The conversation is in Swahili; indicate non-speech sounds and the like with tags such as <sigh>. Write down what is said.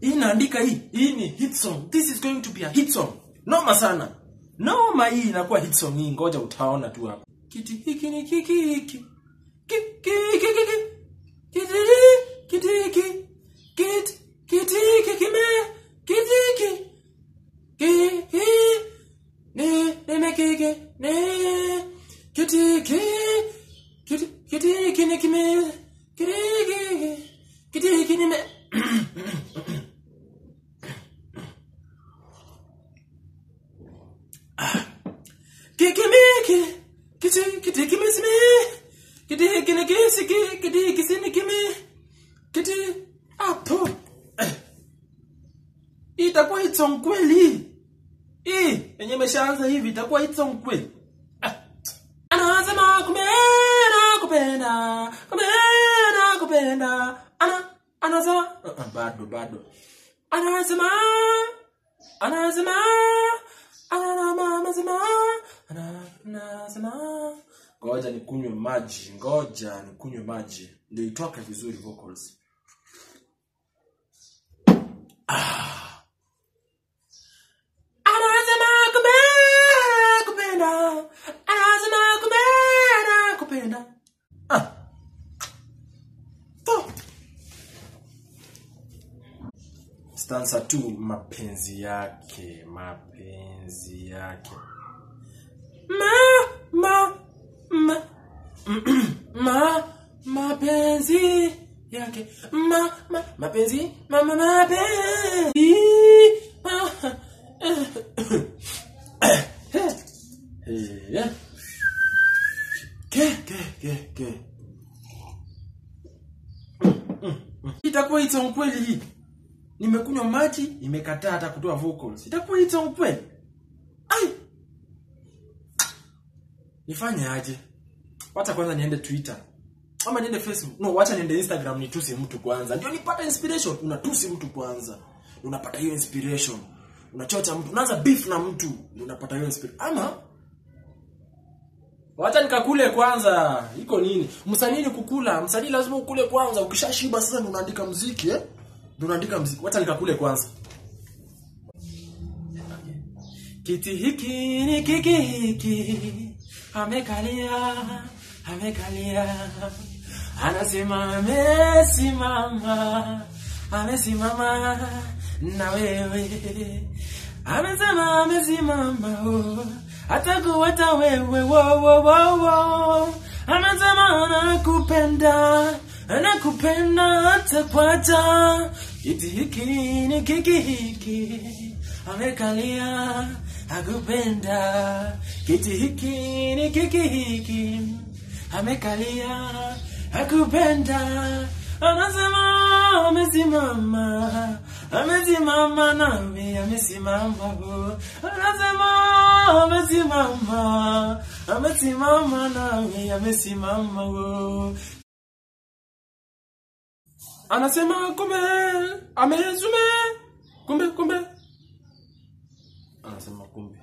hii naandika hii. Hii ni hit song. This is going to be a hit song. Noma sana. Noma hii inakuwa hit song. Hii ngoja utaona tu hapa kiti hiki ni kiki hiki. Kiki kiki kiti kiti kiki. kiti kiti hiki kime kiti hiki. Kiki ni ne me kiki ni. kiti kiki kiti kiti kime kiti hiki kiti hiki ni me kiti kiti kimisimi. Kiti kini kisiki kiti kisini kimi. Kiti hapo eh. itakuwa yenye imeshaanza hivi itakuwa ah. anasema kupenda kupenda kupenda. Ana anasema? Uh, bado bado. Anasema anasema anasema anasema ngoja nikunywe maji ngoja nikunywe maji. Ndio itoke vizuri vocals. Ah. anasema kupenda kupenda. Anasema kupenda kupenda. Ah. stanza 2 mapenzi yake mapenzi yake ma ma ma <clears throat> ma mapenzi yake. Ma ma mapenzi ma ma mapenzi. Ma ke ke ke ke. Itakuwa ita kweli hii? Nimekunywa maji imekataa hata kutoa vocals. Itakuwa ita ukweli ai! Nifanye aje wacha kwanza niende twitter. Ama niende facebook. No wacha niende instagram nitusi mtu kwanza. Ndio nipata inspiration. Unatusi mtu kwanza. Unapata hiyo inspiration. Unachocha mtu. Unaanza beef na mtu. Unapata hiyo inspiration ama wacha nikakule kwanza. Iko nini? Msanii ni kukula. Msanii lazima ukule kwanza. Ukishashiba sasa ndio unaandika mziki eh? Ndio unaandika mziki. Wacha nikakule kwanza. Kiti hiki ni kiki hiki amekalia amekalia anasema amesimama amesimama na wewe. Amesema amesimama oh, atakuwata wewe wo, wo, wo, wo. amesema anakupenda anakupenda atakwata kiti hiki ni kiki hiki. Amekalia akupenda kiti hiki ni kiki hiki. Amekalia akupenda anasema amesimama amesimama nami amesimama anasema amesimama amesimama nami amesimama anasema kumbe amezume kumbe kumbe 什么公布